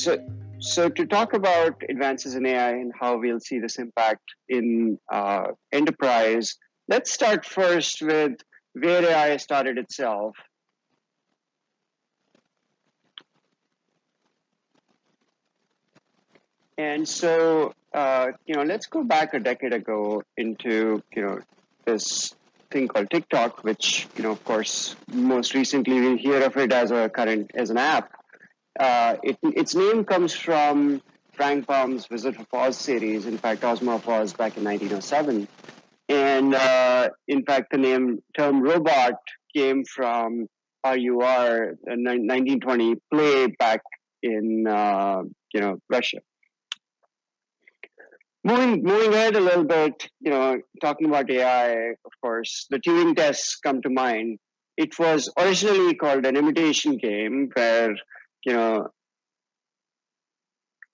so so to talk about advances in AI and how we'll see this impact in uh, enterprise, let's start first with where AI started itself. And so, uh, you know, let's go back a decade ago into, you know, this thing called TikTok, which, you know, of course, most recently we hear of it as a current, as an app. Uh, it, its name comes from Frank Baum's Wizard of Oz series, in fact, Ozma of Oz back in 1907. And uh, in fact, the name term robot came from RUR, a 1920 play back in uh, you know Russia. Moving moving ahead a little bit, you know, talking about AI, of course, the Turing tests come to mind. It was originally called an imitation game where you know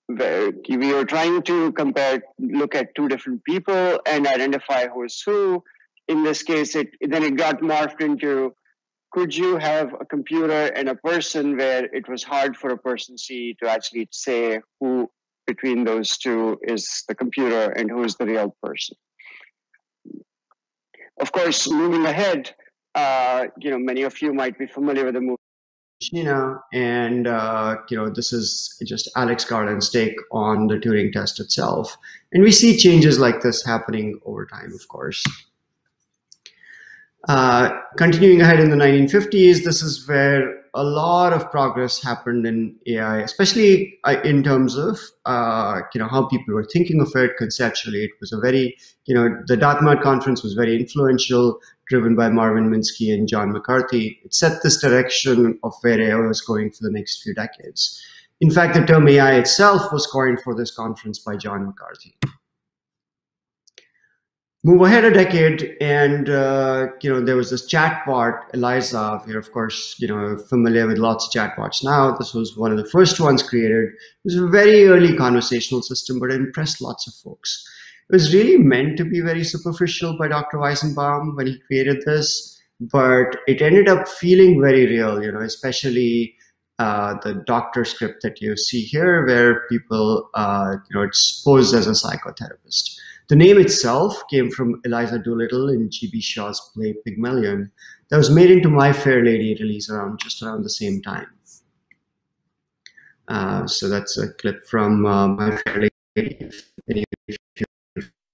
we were trying to compare, look at two different people and identify who is who. In this case, it then it got morphed into could you have a computer and a person where it was hard for a person C to actually say who between those two is the computer and who is the real person. Of course, moving ahead, uh, you know, many of you might be familiar with the movie Machina, and uh, you know this is just Alex Garland's take on the Turing test itself, and we see changes like this happening over time, of course. Uh, continuing ahead in the 1950s, this is where a lot of progress happened in AI, especially uh, in terms of uh, you know how people were thinking of it conceptually. It was a very you know the Dartmouth conference was very influential driven by Marvin Minsky and John McCarthy, it set this direction of where AI was going for the next few decades. In fact, the term AI itself was coined for this conference by John McCarthy. Move ahead a decade, and uh, you know there was this chatbot, Eliza. We're of course you know familiar with lots of chatbots now. This was one of the first ones created. It was a very early conversational system, but it impressed lots of folks. It was really meant to be very superficial by Dr. Weizenbaum when he created this, but it ended up feeling very real, you know, especially uh, the doctor script that you see here, where people, uh, you know, it's posed as a psychotherapist. The name itself came from Eliza Doolittle in G.B. Shaw's play Pygmalion that was made into My Fair Lady release around just around the same time. Uh, so that's a clip from uh, My Fair Lady. If, if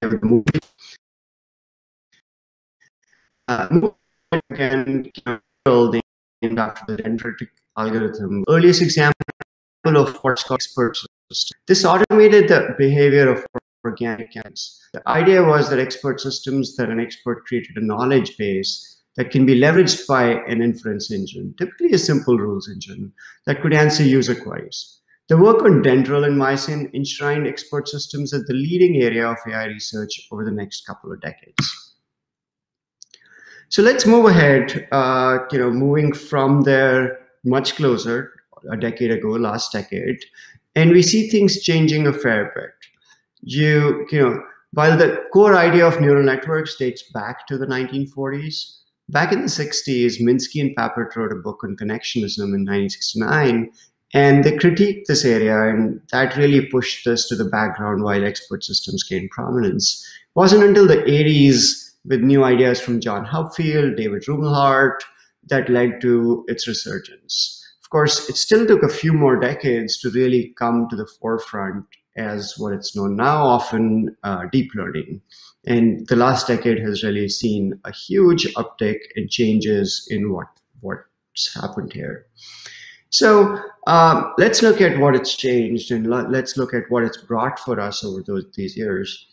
the movie. Uh, in after the Dendral algorithm. Earliest example of what's called expert system. This automated the behavior of organic. The idea was that expert systems that an expert created a knowledge base that can be leveraged by an inference engine, typically a simple rules engine, that could answer user queries. The work on dendral and MYCIN enshrined expert systems as the leading area of AI research over the next couple of decades. So let's move ahead, uh, you know, moving from there much closer, a decade ago, last decade, and we see things changing a fair bit. You, you know, while the core idea of neural networks dates back to the 1940s, back in the 60s, Minsky and Papert wrote a book on connectionism in 1969 and they critiqued this area, and that really pushed this to the background while expert systems gained prominence. It wasn't until the 80s, with new ideas from John Hopfield, David Rumelhart, that led to its resurgence. Of course, it still took a few more decades to really come to the forefront as what it's known now, often uh, deep learning. And the last decade has really seen a huge uptick in changes in what what's happened here. So um, let's look at what it's changed and let's look at what it's brought for us over those, these years.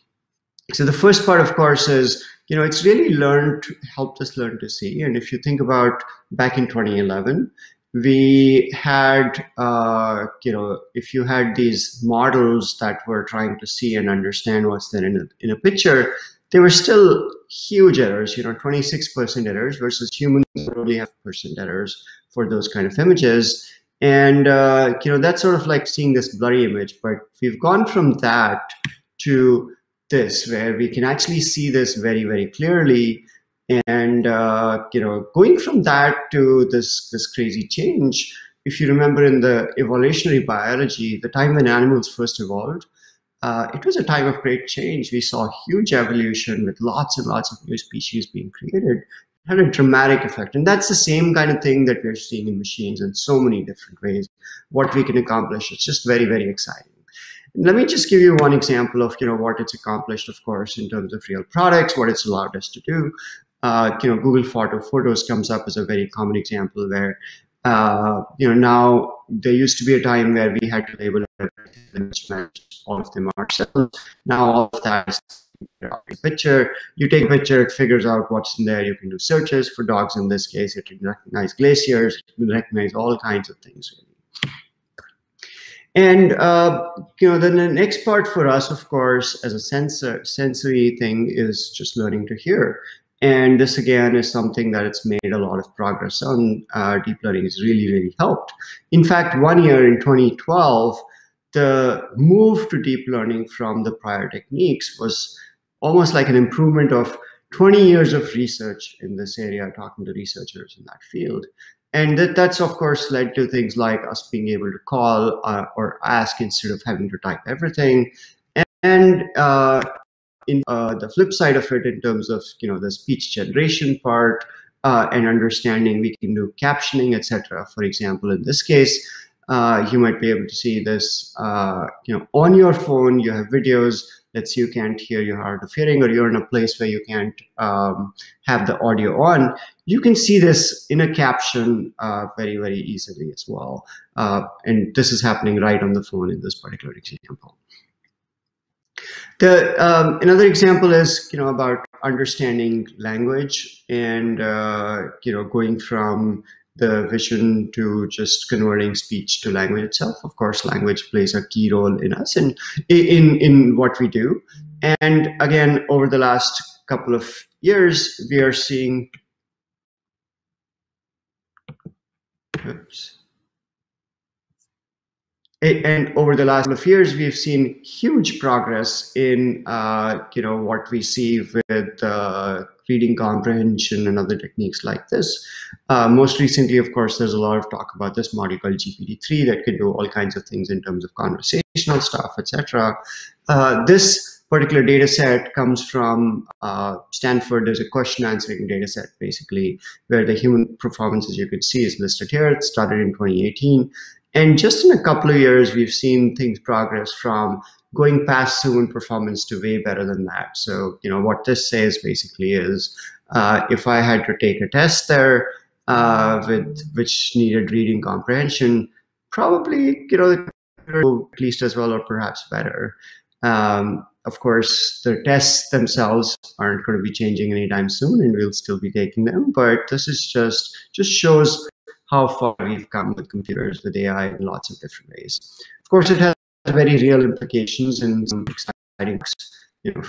So the first part, of course, is, you know, it's really learned, helped us learn to see. And if you think about back in 2011, we had, uh, you know, if you had these models that were trying to see and understand what's there in a, in a picture, there were still huge errors, you know, 26% errors versus humans only have percent errors for those kind of images. And, uh, you know, that's sort of like seeing this blurry image, but we've gone from that to this, where we can actually see this very, very clearly. And, uh, you know, going from that to this, this crazy change, if you remember in the evolutionary biology, the time when animals first evolved, uh, it was a time of great change. We saw huge evolution with lots and lots of new species being created. It had a dramatic effect. And that's the same kind of thing that we're seeing in machines in so many different ways. What we can accomplish, it's just very, very exciting. let me just give you one example of you know what it's accomplished, of course, in terms of real products, what it's allowed us to do. Uh, you know, Google Photo Photos comes up as a very common example where uh, you know, now there used to be a time where we had to label all of them ourselves. Now all of that is picture. You take a picture, it figures out what's in there. You can do searches for dogs in this case. It can recognize glaciers, it can recognize all kinds of things. And uh, you know, then the next part for us, of course, as a sensor sensory thing, is just learning to hear. And this again is something that it's made a lot of progress on. Uh, deep learning has really, really helped. In fact, one year in 2012, the move to deep learning from the prior techniques was almost like an improvement of 20 years of research in this area, talking to researchers in that field. And that, that's, of course, led to things like us being able to call uh, or ask instead of having to type everything. And uh, in uh, the flip side of it in terms of you know the speech generation part uh, and understanding we can do captioning etc for example in this case uh, you might be able to see this uh, you know on your phone you have videos let's say you can't hear your hard of hearing or you're in a place where you can't um, have the audio on. You can see this in a caption uh, very very easily as well. Uh, and this is happening right on the phone in this particular example the um, another example is you know about understanding language and uh, you know going from the vision to just converting speech to language itself. Of course, language plays a key role in us and in in what we do. And again, over the last couple of years, we are seeing. Oops and over the last couple of years, we've seen huge progress in uh, you know what we see with uh, reading comprehension and other techniques like this. Uh, most recently, of course, there's a lot of talk about this model called GPT-3 that can do all kinds of things in terms of conversational stuff, etc. Uh, this particular data set comes from uh, Stanford. There's a question answering data set, basically, where the human performance, as you can see, is listed here. It started in 2018. And just in a couple of years, we've seen things progress from going past human performance to way better than that. So, you know, what this says basically is uh, if I had to take a test there uh, with which needed reading comprehension, probably, you know, at least as well or perhaps better. Um, of course, the tests themselves aren't going to be changing anytime soon, and we'll still be taking them. But this is just just shows how far we've come with computers, with AI in lots of different ways. Of course, it has very real implications and some exciting, you know,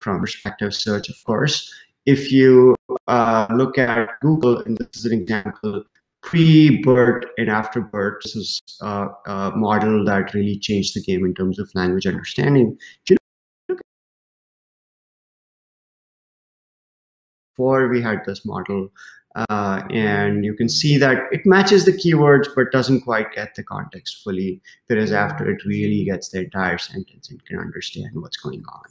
from perspective search, of course. If you uh, look at Google, and this is an example, pre-BERT and after BERT, this is uh, a model that really changed the game in terms of language understanding. Before we had this model, uh, and you can see that it matches the keywords but doesn't quite get the context fully whereas after it really gets the entire sentence and can understand what's going on.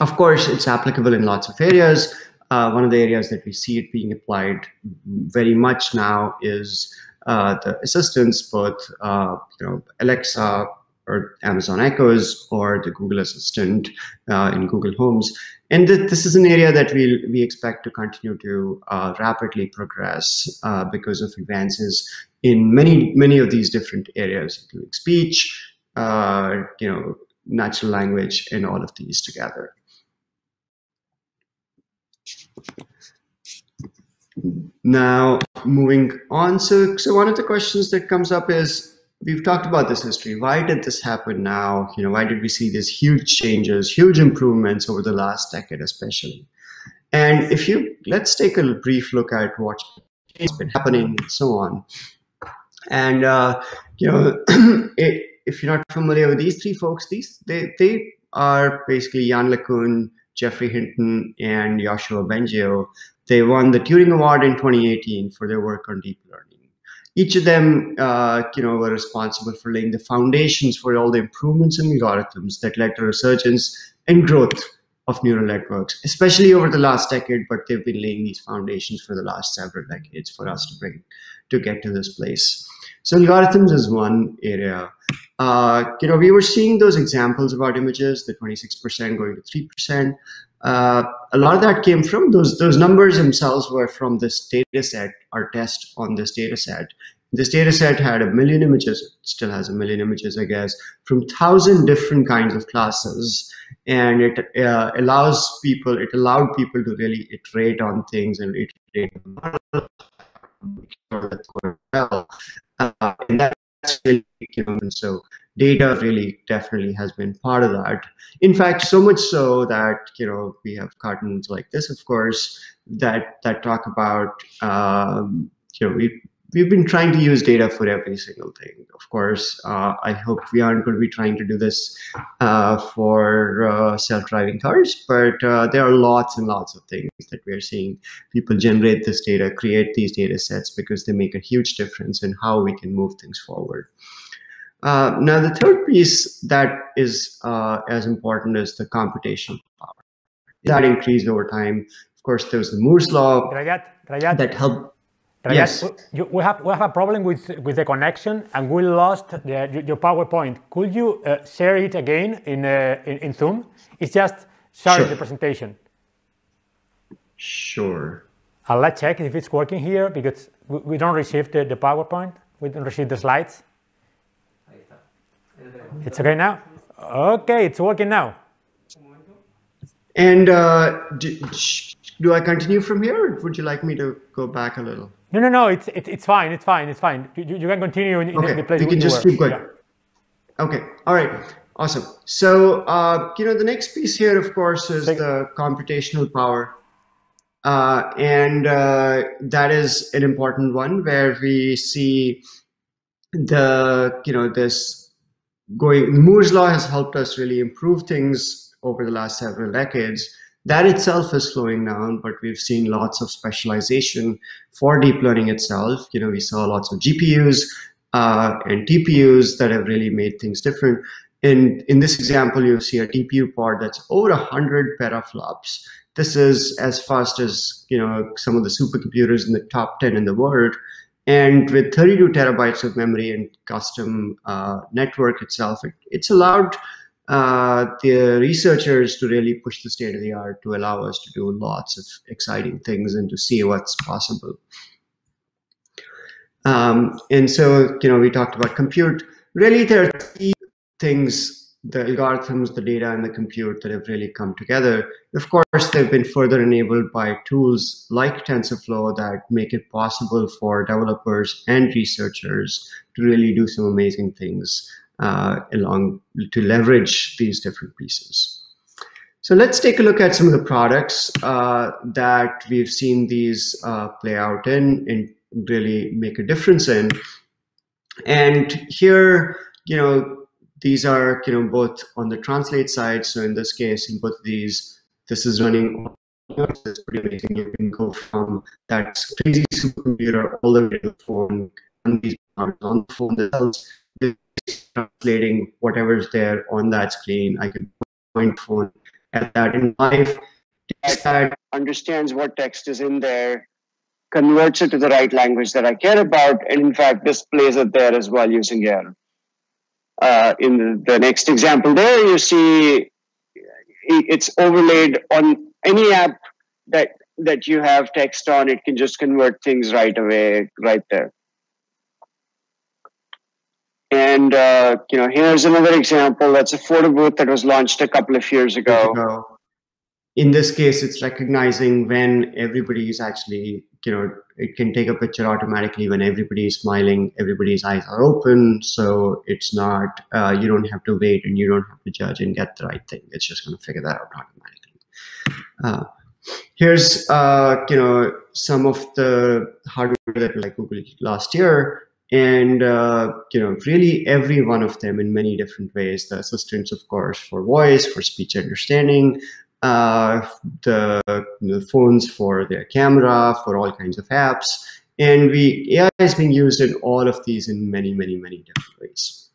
Of course it's applicable in lots of areas. Uh, one of the areas that we see it being applied very much now is uh, the assistants both uh, you know alexa or Amazon Echoes or the Google Assistant uh, in Google Homes. And th this is an area that we we expect to continue to uh, rapidly progress uh, because of advances in many many of these different areas, including speech, uh, you know, natural language, and all of these together. Now, moving on, so so one of the questions that comes up is we've talked about this history. Why did this happen now? You know, why did we see these huge changes, huge improvements over the last decade, especially? And if you let's take a brief look at what's been happening and so on. And uh, you know, it, if you're not familiar with these three folks, these they they are basically Yann LeCun, Geoffrey Hinton, and Yoshua Bengio. They won the Turing Award in 2018 for their work on deep learning. Each of them, uh, you know, were responsible for laying the foundations for all the improvements in algorithms that led to resurgence and growth of neural networks, especially over the last decade. But they've been laying these foundations for the last several decades for us to bring to get to this place. So algorithms is one area. Uh, you know, we were seeing those examples about images, the 26% going to 3%. Uh, a lot of that came from those those numbers themselves were from this data set, our test on this data set. This data set had a million images, still has a million images, I guess, from thousand different kinds of classes. And it uh, allows people, it allowed people to really iterate on things and iterate on. Uh, and that's really, you know, and so data really definitely has been part of that. In fact, so much so that you know we have cartoons like this, of course, that that talk about um, you know we we've been trying to use data for every single thing. Of course, uh, I hope we aren't going to be trying to do this uh, for uh, self-driving cars, but uh, there are lots and lots of things that we're seeing people generate this data, create these data sets because they make a huge difference in how we can move things forward. Uh, now, the third piece that is uh, as important is the computational power. That increased over time. Of course, there was the Moore's law Rajat, Rajat, that helped Yes. We, we, have, we have a problem with, with the connection and we lost the, your PowerPoint. Could you uh, share it again in, uh, in, in, Zoom? It's just sharing sure. the presentation. Sure. I'll let check if it's working here because we, we don't receive the, the PowerPoint. We don't receive the slides. It's okay now? Okay, it's working now. And uh, do, do I continue from here or would you like me to go back a little? No, no, no. It's it, it's fine. It's fine. It's fine. You, you can continue in, okay. the place you can just keep going. Yeah. Okay. All right. Awesome. So uh, you know the next piece here, of course, is the computational power, uh, and uh, that is an important one where we see the you know this going. Moore's law has helped us really improve things over the last several decades that itself is slowing down, but we've seen lots of specialization for deep learning itself. You know, we saw lots of GPUs uh, and TPUs that have really made things different. In, in this example, you see a TPU pod that's over 100 petaflops. This is as fast as you know some of the supercomputers in the top 10 in the world. And with 32 terabytes of memory and custom uh, network itself, it, it's allowed uh, the researchers to really push the state of the art to allow us to do lots of exciting things and to see what's possible. Um, and so, you know, we talked about compute. Really, there are three things, the algorithms, the data, and the compute that have really come together. Of course, they've been further enabled by tools like TensorFlow that make it possible for developers and researchers to really do some amazing things uh, along to leverage these different pieces. So let's take a look at some of the products uh, that we've seen these uh, play out in and really make a difference in. And here, you know, these are, you know, both on the translate side. So in this case, in both of these, this is running it's pretty amazing. You can go from that crazy supercomputer all the way to the phone on these on the phone themselves translating whatever's there on that screen. I can point phone at that in live. That understands what text is in there, converts it to the right language that I care about, and in fact displays it there as well using AR. Uh, in the, next example there, you see it's overlaid on any app that that you have text on. It can just convert things right away, right there. And uh, you know, here's another example. That's a photo booth that was launched a couple of years ago. In this case, it's recognizing when everybody is actually, you know, it can take a picture automatically when everybody is smiling, everybody's eyes are open. So it's not, uh, you don't have to wait and you don't have to judge and get the right thing. It's just going to figure that out automatically. Uh, here's, uh, you know, some of the hardware that like Google last year and uh, you know really every one of them in many different ways the assistants of course for voice for speech understanding uh, the, the, phones for their camera for all kinds of apps And we AI is being used in all of these in many, many, many different ways.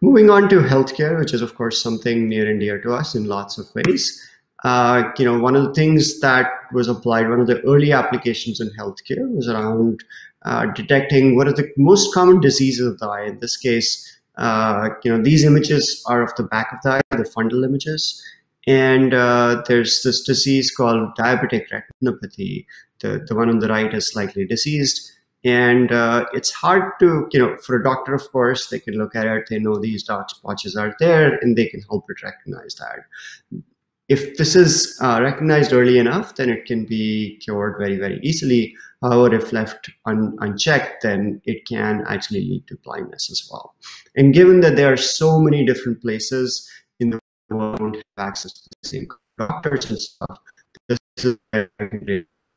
Moving on to healthcare, which is of course something near and dear to us in lots of ways. Uh, you know, one of the things that was applied, one of the early applications in healthcare was around uh, detecting what are the most common diseases of the eye. In this case, uh, you know, these images are of the back of the eye, the fundal images. And uh, there's this disease called diabetic retinopathy. The, the one on the right is slightly diseased. And uh, it's hard to, you know, for a doctor, of course, they can look at it, they know these dark spotches are there, and they can help it recognize that. If this is uh, recognized early enough, then it can be cured very, very easily. However, if left un unchecked, then it can actually lead to blindness as well. And given that there are so many different places in the world don't have access to the same doctors and stuff, this is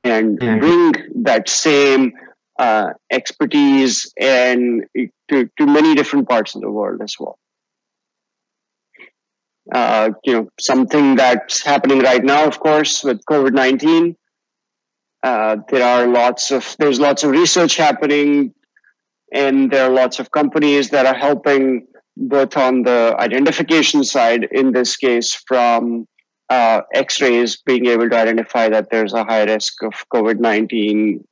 and, bring that same uh, expertise and to, to many different parts of the world as well. Uh, you know, something that's happening right now, of course, with COVID 19. Uh, there are lots of, there's lots of research happening, and there are lots of companies that are helping both on the identification side, in this case, from uh, x rays being able to identify that there's a high risk of COVID 19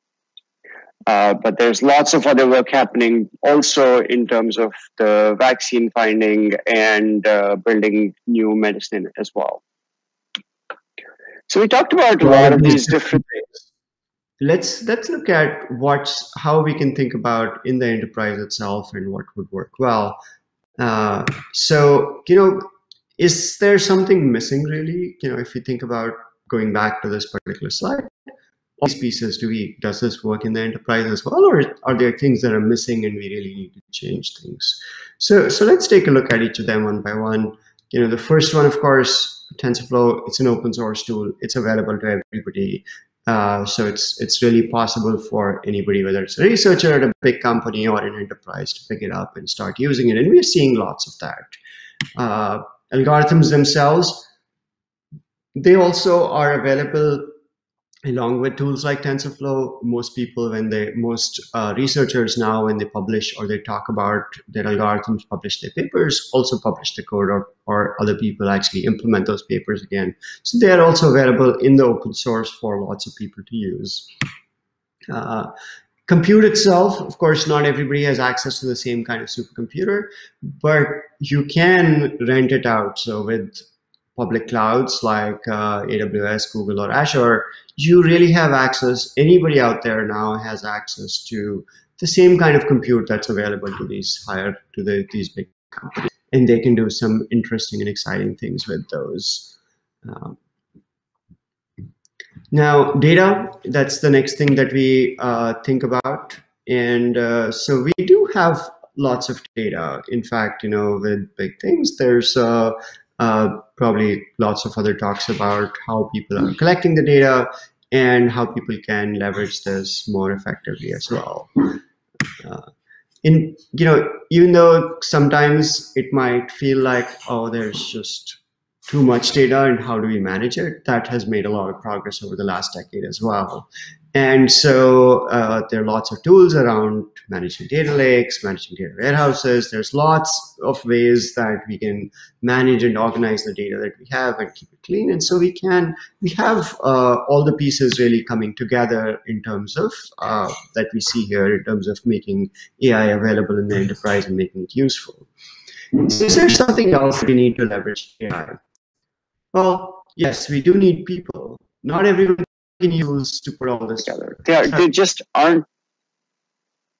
uh, but there's lots of other work happening also in terms of the vaccine finding and uh, building new medicine as well. So we talked about a lot of these different things. Let's let's look at what's how we can think about in the enterprise itself and what would work well. Uh, so you know, is there something missing really? You know, if you think about going back to this particular slide, these pieces do we does this work in the enterprise as well or are there things that are missing and we really need to change things? So so let's take a look at each of them one by one. You know the first one of course tensorflow it's an open source tool. It's available to everybody uh, so it's it's really possible for anybody whether it's a researcher at a big company or an enterprise to pick it up and start using it. And we're seeing lots of that. Uh, algorithms themselves they also are available along with tools like TensorFlow, most people, when they, most uh, researchers now, when they publish or they talk about their algorithms, publish their papers, also publish the code or, or other people actually implement those papers again. So they are also available in the open source for lots of people to use. Uh, compute itself, of course, not everybody has access to the same kind of supercomputer, but you can rent it out. So with public clouds like uh, AWS, Google, or Azure, you really have access. Anybody out there now has access to the same kind of compute that's available to these higher to the, these big companies, and they can do some interesting and exciting things with those. Um, now, data, that's the next thing that we uh, think about. And uh, so we do have lots of data. In fact, you know, with big things, there's uh, uh, probably lots of other talks about how people are collecting the data and how people can leverage this more effectively as well. Uh, in you know, even though sometimes it might feel like oh, there's just too much data and how do we manage it, that has made a lot of progress over the last decade as well. And so uh, there are lots of tools around managing data lakes, managing data warehouses. There's lots of ways that we can manage and organize the data that we have and keep it clean. And so we can, we have uh, all the pieces really coming together in terms of uh, that we see here in terms of making AI available in the enterprise and making it useful. Is there something else we need to leverage AI? Well, yes, we do need people. Not everyone can use to put all this together. There, there just aren't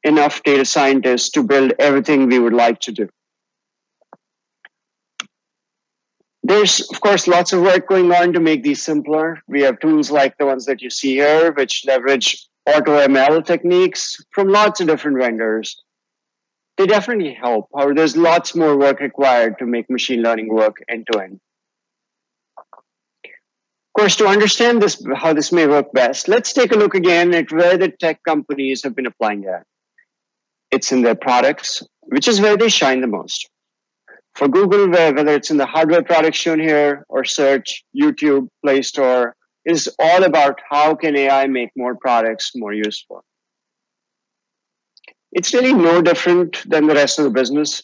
enough data scientists to build everything we would like to do. There's, of course, lots of work going on to make these simpler. We have tools like the ones that you see here, which leverage AutoML techniques from lots of different vendors. They definitely help. However, there's lots more work required to make machine learning work end to end course, to understand this, how this may work best, let's take a look again at where the tech companies have been applying that. It's in their products, which is where they shine the most. For Google, whether it's in the hardware products shown here or search, YouTube, Play Store, is all about how can AI make more products more useful. it's really no different than the rest of the business.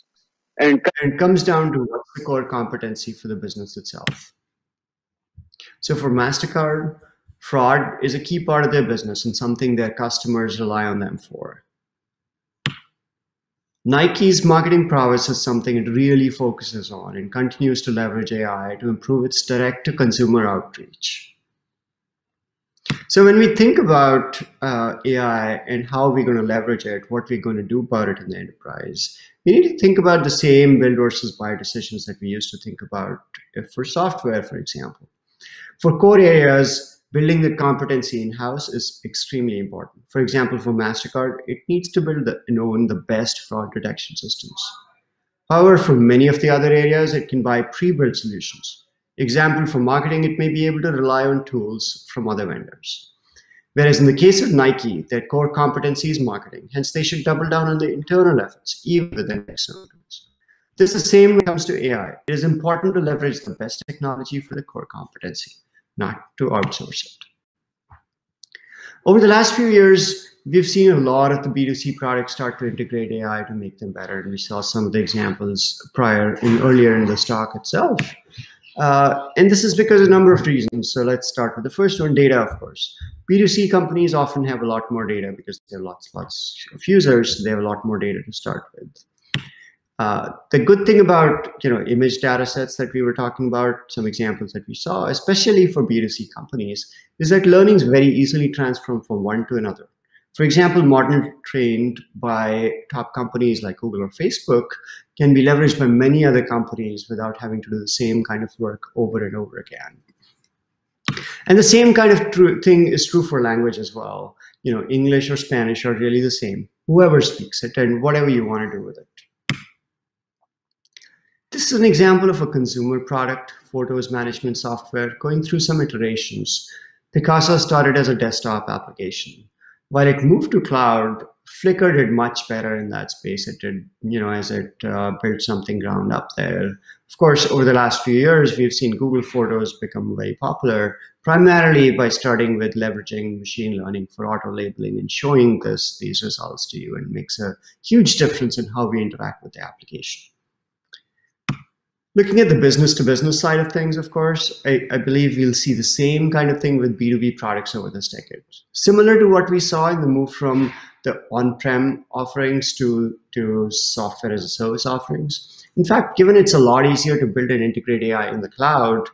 And it comes down to what's the core competency for the business itself. So for MasterCard, fraud is a key part of their business and something their customers rely on them for. Nike's marketing prowess is something it really focuses on and continues to leverage AI to improve its direct to consumer outreach. So when we think about uh, AI and how we're going to leverage it, what we're going to do about it in the enterprise, we need to think about the same build versus buy decisions that we used to think about for software, for example. For core areas, building the competency in-house is extremely important. For example, for MasterCard, it needs to build the, and own the best fraud detection systems. However, for many of the other areas, it can buy pre-built solutions. Example, for marketing, it may be able to rely on tools from other vendors. Whereas in the case of Nike, their core competency is marketing. Hence, they should double down on the internal efforts, even within external tools. This is the same when it comes to AI. It is important to leverage the best technology for the core competency not to outsource it. Over the last few years, we've seen a lot of the B2C products start to integrate AI to make them better. And we saw some of the examples prior in earlier in the stock itself. Uh, and this is because of a number of reasons. So let's start with the first one, data, of course. B2C companies often have a lot more data because they have lots, lots of users. So they have a lot more data to start with. Uh, the good thing about you know image data sets that we were talking about, some examples that we saw, especially for B2C companies, is that learning is very easily transferred from one to another. For example, model trained by top companies like Google or Facebook can be leveraged by many other companies without having to do the same kind of work over and over again. And the same kind of thing is true for language as well. You know, English or Spanish are really the same. Whoever speaks it and whatever you want to do with it. This is an example of a consumer product, photos management software, going through some iterations. Picasa started as a desktop application. While it moved to cloud, Flickr did much better in that space. It did, you know, as it uh, built something ground up there. Of course, over the last few years, we've seen Google Photos become very popular, primarily by starting with leveraging machine learning for auto labeling and showing this these results to you, and makes a huge difference in how we interact with the application. Looking at the business to business side of things, of course, I, I, believe we'll see the same kind of thing with B2B products over this decade. Similar to what we saw in the move from the on-prem offerings to, to software as a service offerings. In fact, given it's a lot easier to build and integrate AI in the cloud,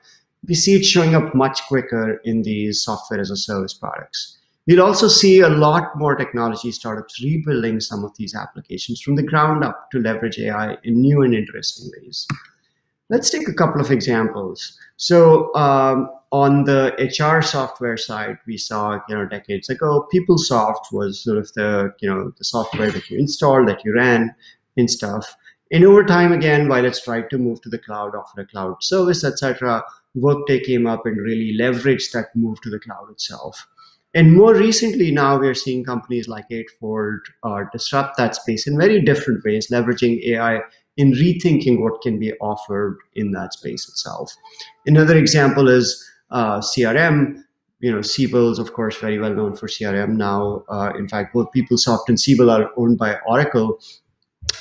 we see it showing up much quicker in these software as a service products. We'll also see a lot more technology startups rebuilding some of these applications from the ground up to leverage AI in new and interesting ways. Let's take a couple of examples. So um, on the HR software side, we saw you know decades ago, PeopleSoft was sort of the you know the software that you installed, that you ran, and stuff. And over time, again, while it's tried to move to the cloud, offer a cloud service, etc., Workday came up and really leveraged that move to the cloud itself. And more recently, now we're seeing companies like Eightfold uh, disrupt that space in very different ways, leveraging AI in rethinking what can be offered in that space itself. Another example is uh, CRM. You know, Siebel is of course very well known for CRM now. Uh, in fact, both PeopleSoft and Siebel are owned by Oracle.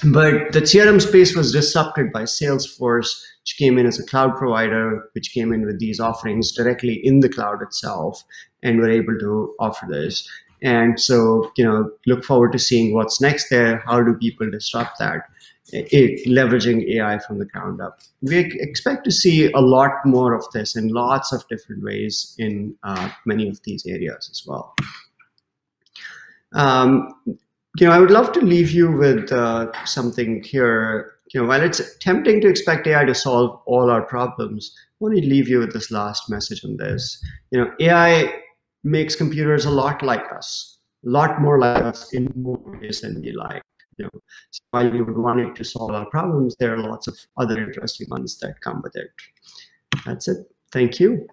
But the CRM space was disrupted by Salesforce, which came in as a cloud provider, which came in with these offerings directly in the cloud itself, and were able to offer this. And so, you know, look forward to seeing what's next there. How do people disrupt that? It, leveraging AI from the ground up. We expect to see a lot more of this in lots of different ways in uh, many of these areas as well. Um, you know, I would love to leave you with uh, something here. You know, while it's tempting to expect AI to solve all our problems, I want to leave you with this last message on this. You know, AI makes computers a lot like us, a lot more like us in more ways than we like you so while we would want it to solve our problems, there are lots of other interesting ones that come with it. That's it. Thank you.